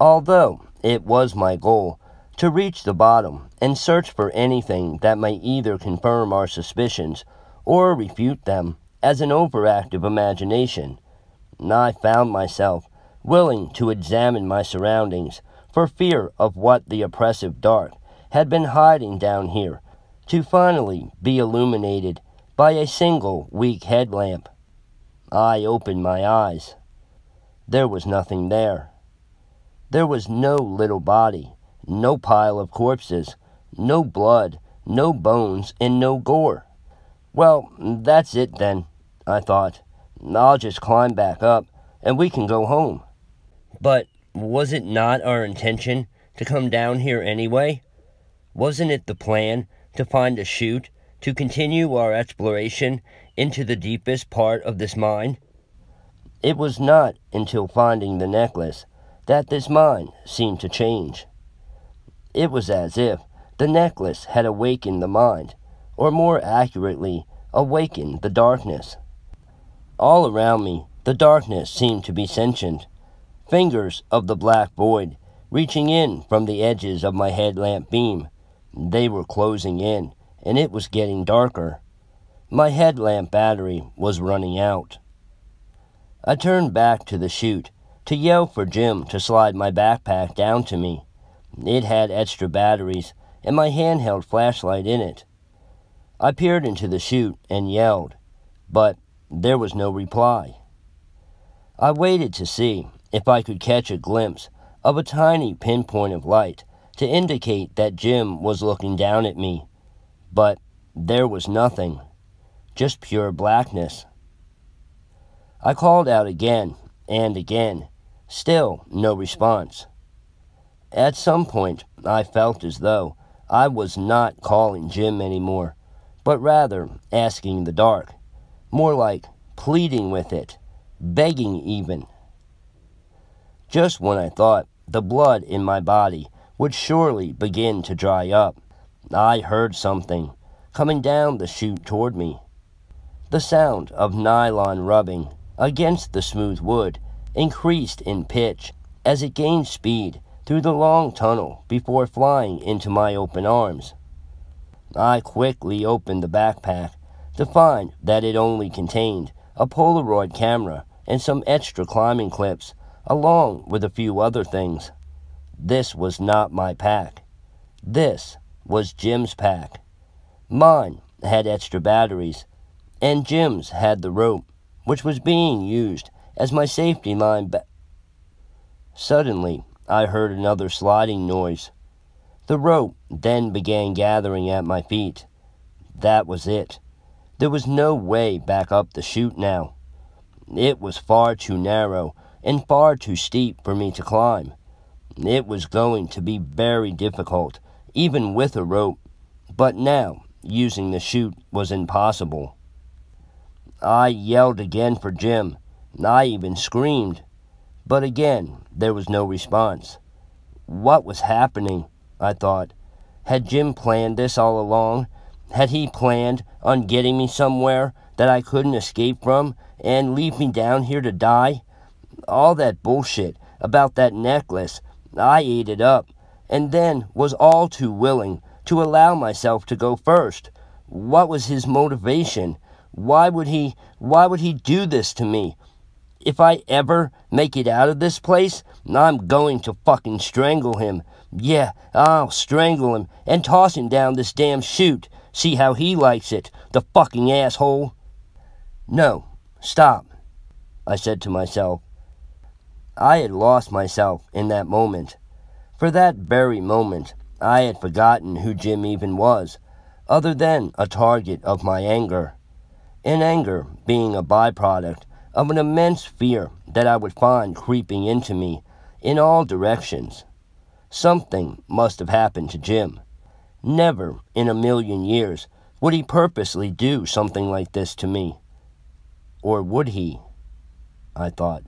Although it was my goal to reach the bottom and search for anything that might either confirm our suspicions or refute them as an overactive imagination, I found myself willing to examine my surroundings for fear of what the oppressive dark had been hiding down here to finally be illuminated by a single weak headlamp. I opened my eyes. There was nothing there. There was no little body, no pile of corpses, no blood, no bones, and no gore. Well, that's it then, I thought. I'll just climb back up, and we can go home. But was it not our intention to come down here anyway? Wasn't it the plan to find a chute to continue our exploration into the deepest part of this mine? It was not until finding the necklace that this mind seemed to change. It was as if the necklace had awakened the mind, or more accurately, awakened the darkness. All around me, the darkness seemed to be sentient. Fingers of the black void reaching in from the edges of my headlamp beam. They were closing in, and it was getting darker. My headlamp battery was running out. I turned back to the chute to yell for Jim to slide my backpack down to me. It had extra batteries and my handheld flashlight in it. I peered into the chute and yelled, but there was no reply. I waited to see if I could catch a glimpse of a tiny pinpoint of light to indicate that Jim was looking down at me, but there was nothing, just pure blackness. I called out again and again, still no response. At some point, I felt as though I was not calling Jim anymore, but rather asking the dark, more like pleading with it, begging even. Just when I thought the blood in my body would surely begin to dry up, I heard something coming down the chute toward me. The sound of nylon rubbing against the smooth wood increased in pitch as it gained speed through the long tunnel before flying into my open arms. I quickly opened the backpack to find that it only contained a Polaroid camera and some extra climbing clips, along with a few other things. This was not my pack. This was Jim's pack. Mine had extra batteries, and Jim's had the rope, which was being used as my safety line. Ba- Suddenly, I heard another sliding noise. The rope then began gathering at my feet. That was it. There was no way back up the chute now. It was far too narrow and far too steep for me to climb. It was going to be very difficult, even with a rope, but now using the chute was impossible. I yelled again for Jim. I even screamed. But again, there was no response. What was happening? I thought. Had Jim planned this all along? Had he planned on getting me somewhere that I couldn't escape from and leave me down here to die? All that bullshit about that necklace, I ate it up, and then was all too willing to allow myself to go first. What was his motivation? Why would he why would he do this to me? If I ever make it out of this place, I'm going to fucking strangle him. Yeah, I'll strangle him and toss him down this damn chute. See how he likes it, the fucking asshole. No, stop, I said to myself. I had lost myself in that moment. For that very moment, I had forgotten who Jim even was, other than a target of my anger. And anger being a byproduct of an immense fear that I would find creeping into me in all directions. Something must have happened to Jim. Never in a million years would he purposely do something like this to me. Or would he? I thought.